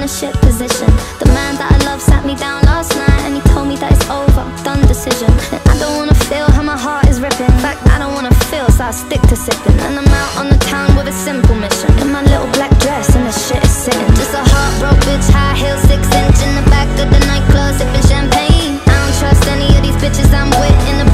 in a shit position. The man that I love sat me down last night and he told me that it's over, done decision. And I don't wanna feel how my heart is ripping. In fact, I don't wanna feel, so I stick to sipping. And I'm out on the town with a simple mission. In my little black dress and the shit is sitting. Just a heartbroken bitch, high heels, six inch in the back of the nightclub, sipping champagne. I don't trust any of these bitches I'm with in the